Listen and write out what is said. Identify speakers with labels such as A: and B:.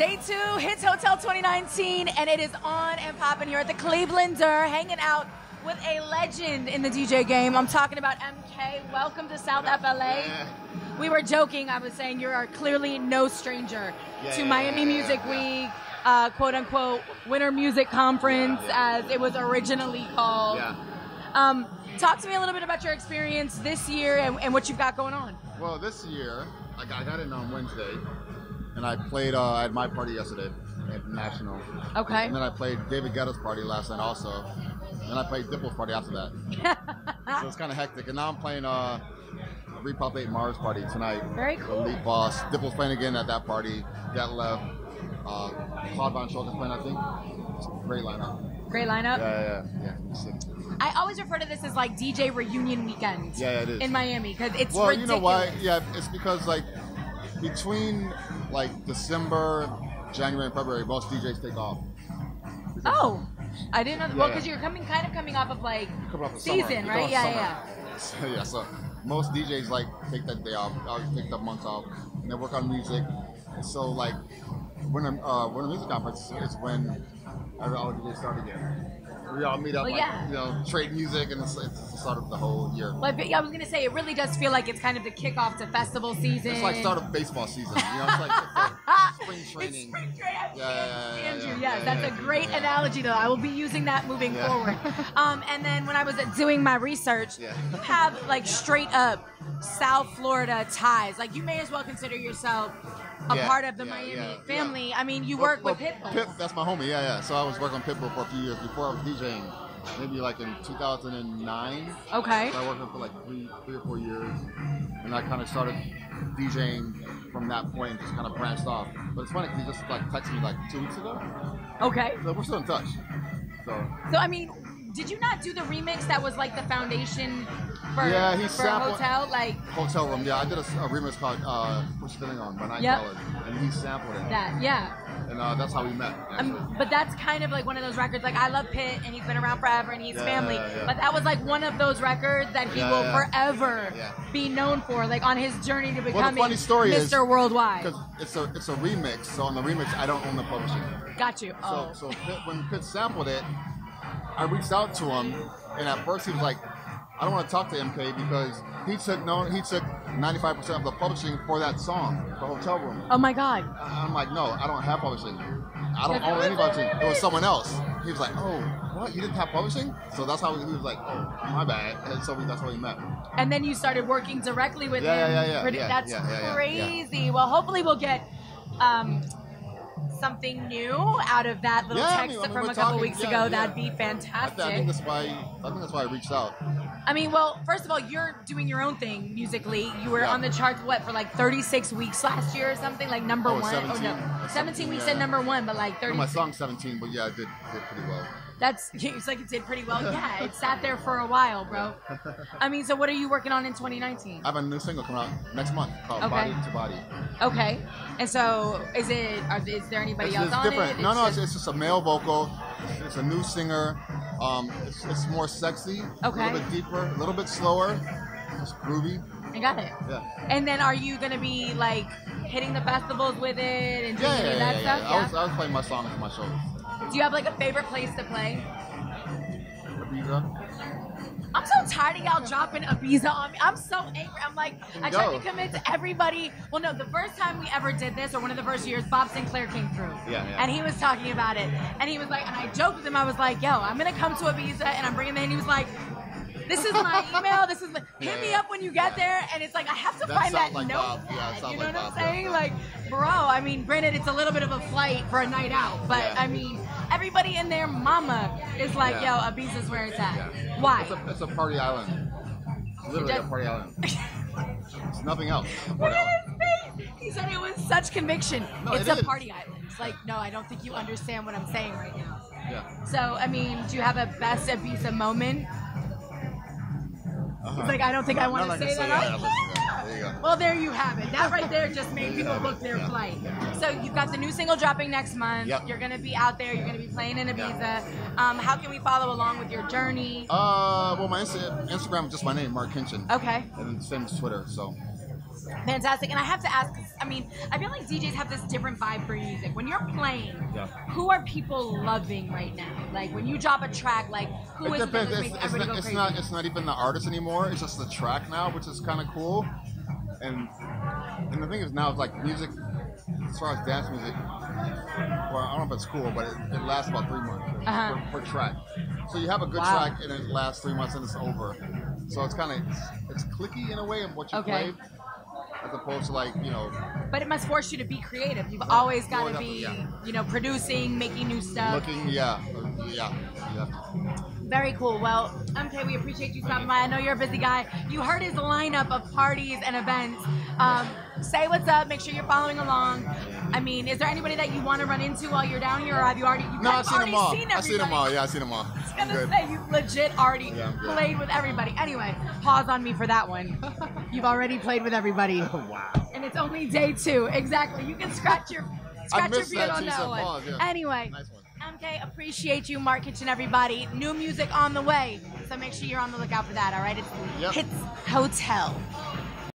A: Day two, Hits Hotel 2019, and it is on and popping here at the Clevelander, hanging out with a legend in the DJ game. I'm talking about MK. Welcome to South FLA. We were joking. I was saying you are clearly no stranger
B: Yeah,
A: to
B: yeah,
A: Miami Music. Week, uh, quote unquote, Winter Music Conference, as it was originally called.
B: Yeah.
A: Um, talk to me a little bit about your experience this year and, and what you've got going on.
B: Well, this year I got, I got in on Wednesday, and I played. Uh, had my party yesterday at National.
A: Okay.
B: And then I played David Guetta's party last night also. And I played Diplo's party after that. so it's kind of hectic. And now I'm playing uh, Repopulate Mars party tonight.
A: Very cool.
B: Lee Foss. Diplo's playing again at that party. That left. Uh, Claude VonStroke playing, I think. Great lineup.
A: Great lineup.
B: Yeah, yeah, yeah. yeah.
A: I always refer to this as like DJ reunion weekend.
B: Yeah, yeah, it is.
A: In Miami because it's
B: well,
A: ridiculous.
B: you know why? Yeah, it's because like between like December, January, and February, most DJs take off. Because
A: Oh, I didn't know. Well,
B: Yeah,
A: because
B: yeah.
A: you're coming kind of coming off of like
B: off the
A: season,
B: summer.
A: Right? Yeah, yeah.
B: So, yeah, so most DJs like take that day off, or take the month off, and they work on music. And so like when a uh, when a music conference is when all DJs start again. We all meet up,
A: Well,
B: like,
A: yeah.
B: you know, trade music, and it's, it's the start of the whole year.
A: Well, I I was gonna say it really does feel like it's kind of the kickoff to festival season.
B: It's like start of baseball season. You know, it's like, it's like spring
A: It's
B: training.
A: spring training.
B: Yeah, yeah, yeah,
A: you.
B: yeah,
A: Yes, that's a great analogy, though. I will be using that moving forward. Um, and then when I was doing my research,
B: Yeah.
A: you have like straight up South Florida ties. Like you may as well consider yourself a
B: Yeah,
A: part of the
B: yeah,
A: Miami
B: yeah,
A: family. I mean, you
B: Well,
A: work with
B: well,
A: Pitbull.
B: Pip, that's my homie. Yeah, yeah. So I was working on Pitbull for a few years before I was DJing. Maybe like in 2009.
A: Okay.
B: So I worked with him for like three, three or four years, and I kind of started DJing from that point, and just kind of branched off. But it's funny because he just like texted me like two weeks ago.
A: Okay.
B: So we're still in touch. So
A: So I mean, did you not do the remix that was like the foundation for
B: Yeah, he
A: for
B: sampled-
A: hotel? Like
B: hotel room. Yeah, I did a, a remix called uh, "What's Feeling On" by Night
A: Yep.
B: Crawlers, and he sampled it,
A: that? Yeah.
B: and uh, that's how we met.
A: Um, but that's kind of like one of those records. Like I love Pitt, and he's been around forever, and he's
B: Yeah,
A: family.
B: yeah.
A: But that was like one of those records that he
B: Yeah,
A: will forever be known for, like on his journey to becoming
B: funny story is-
A: Mr. Worldwide.
B: Because it's a it's a remix, so on the remix I don't own the publishing.
A: Got you.
B: So
A: Oh.
B: so Pitt, when Pitt sampled it, I reached out to him, and at first he was like, "I don't want to talk to MK because he took no he took 95 percent of the publishing for that song, for Hotel Room."
A: oh my God.
B: I'm like, "No, I don't have publishing. I don't
A: Yeah.
B: own any publishing. It was someone else." He was like, "Oh, what? You didn't have publishing?" So that's how he was like, "Oh, my bad." And so we, that's how we met.
A: And then you started working directly with
B: Yeah,
A: him.
B: yeah, yeah, yeah, yeah,
A: That's
B: yeah, yeah, yeah,
A: crazy. Well, hopefully we'll get um, something new out of that little
B: Yeah,
A: text
B: I mean,
A: from a couple
B: talking-
A: weeks
B: yeah,
A: ago.
B: yeah.
A: That'd be
B: I, th-
A: fantastic.
B: I think that's why I think that's why I reached out.
A: I mean, well, first of all, you're doing your own thing musically. You were on the charts, what, for like 36 weeks last year or something? Like number
B: Oh,
A: one?
B: 17.
A: no.
B: Uh,
A: 17 weeks
B: yeah.
A: at number one, but like
B: Well,
A: 30.
B: my song's 17, but yeah, I did did pretty well.
A: That's, it's like it did pretty well. Yeah, it sat there for a while, bro. I mean, so what are you working on in 2019?
B: I have a new single coming out next month called
A: Okay.
B: Body to Body.
A: Okay. And so is it, are, is there anybody
B: It's,
A: else
B: it's
A: on
B: different.
A: it?
B: no, no,
A: just-
B: it's, it's just a male vocal. It's, it's a new singer. Um, it's, it's more sexy.
A: Okay.
B: A little bit deeper, a little bit slower. It's groovy.
A: I got it.
B: Yeah.
A: And then are you going to be like hitting the festivals with it and doing
B: Yeah, yeah,
A: that
B: yeah,
A: stuff?
B: yeah. I was I was playing my songs at my shows.
A: Do you have like a favorite place to play?
B: Ibiza.
A: I'm so tired of y'all dropping Ibiza on me. I'm so angry. I'm like, I tried to convince everybody. Well, no, the first time we ever did this, or one of the first years, Bob Sinclar came through.
B: Yeah, yeah.
A: And he was talking about it. And he was like, and I joked with him, I was like, yo, I'm going to come to Ibiza and I'm bringing them in. He was like, this is my email. This is my, hit
B: Yeah,
A: me up when you get there. And it's like, I have to
B: That
A: find that
B: like
A: note.
B: Yeah,
A: you know
B: like
A: what I'm saying? Like, bro, I mean, granted, it's a little bit of a flight for a night out, but. I mean, everybody in their mama is like, yo, Ibiza's where it's at. Why?
B: It's a, it's a party island. Literally
A: does-
B: a party island. It's nothing else.
A: Look at his face. He said it with such conviction.
B: No,
A: it's
B: it
A: a
B: is.
A: party island. It's like, no, I don't think you understand what I'm saying right now.
B: Yeah.
A: So, I mean, do you have a best Ibiza moment?
B: Uh-huh.
A: It's like, I don't think I want to say that.
B: that. There
A: can't.
B: you go.
A: Well, there you have it. That right there just made people book their flight. So you've got the new single dropping next month.
B: Yep.
A: You're going to be out there. You're going to be playing in Ibiza. Um, how can we follow along with your journey?
B: Uh, well, my Insta- Instagram is just my name, Marc Kinchen.
A: Okay.
B: And then same as Twitter, so.
A: Fantastic. And I have to ask, I mean, I feel like DJs have this different vibe for music. When you're playing,
B: Yeah.
A: who are people loving right now? Like when you drop a track, like who
B: it
A: is it
B: depends.
A: just
B: It's, it's, not, it's not. It's not even the artist anymore. It's just the track now, which is kind of cool. And and the thing is now, it's like music, as far as dance music. Well, I don't know if it's cool, but it, it lasts about three months
A: Uh-huh.
B: per, per track. So you have a good
A: Wow.
B: track, and it lasts three months, and it's over. So it's kind of it's, it's clicky in a way of what you
A: Okay.
B: play, as opposed to like you know
A: But it must force you to be creative. You've always got to be,
B: yeah.
A: you know, producing, making new stuff.
B: looking. Yeah, yeah, yeah.
A: Very cool. Well, MK, we appreciate you stopping by. I know you're a busy guy. You heard his lineup of parties and events. Um, say what's up. Make sure you're following along. I mean, is there anybody that you want to run into while you're down here, or have you already? You
B: No, I've seen them all.
A: seen
B: I've seen them all. Yeah, I've seen them all.
A: I was gonna
B: good.
A: say you legit already
B: Yeah,
A: played with everybody. Anyway, pause on me for that one. You've already played with everybody, oh,
B: wow.
A: and it's only day two. Exactly. You can scratch your scratch your beard
B: that
A: on that
B: so
A: one.
B: pause, yeah.
A: Anyway.
B: Nice one.
A: MK, appreciate you, Marc Kinchen, everybody. New music on the way, so make sure you're on the lookout for that. All right, it's
B: Yep.
A: Hits Hotel.